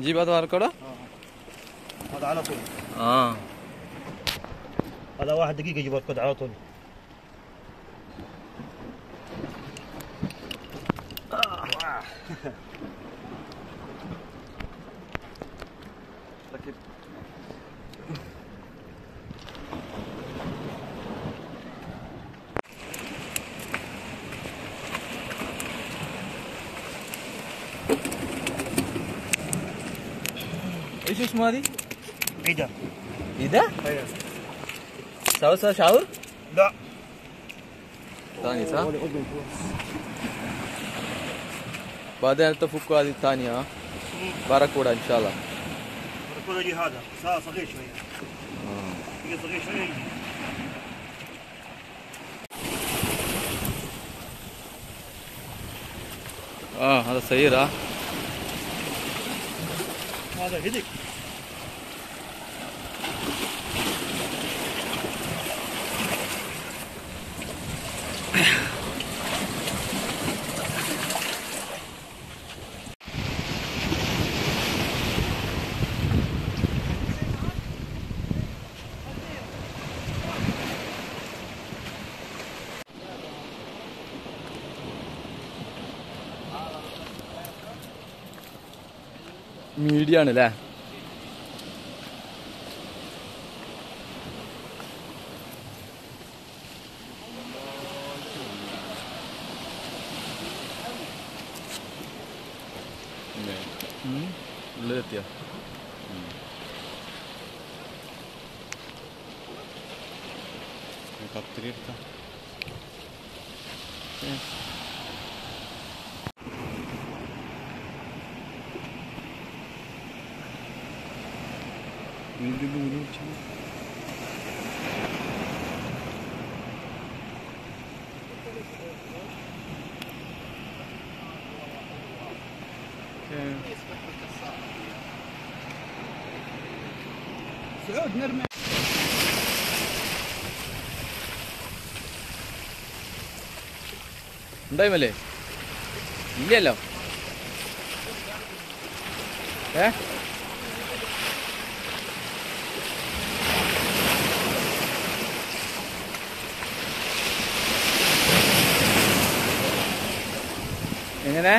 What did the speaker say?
جيب هذا الكرة هذا على طول اه هذا واحد دقيقة يجيب الكود على طول إيش اسمه هذه؟ عيدة ده؟ أيوه سوا شاور؟ لا ثاني صح؟ بعدين تفك هذه الثانية ها؟ باراكودا ان شاء الله الكود يجي هذا صغير شوية يجي صغير شوية يجي آه هذا صغير ها؟ Hadi gidelim. Media ആണ് അല്ലേ ഉള്ളിലെത്തിയോ കത്തിരി എടുക്കാം വീണ്ടും ഊരി വെച്ചു ഉണ്ടായിമല്ലേ? ഇല്ലല്ലോ. ഏ? എങ്ങനെ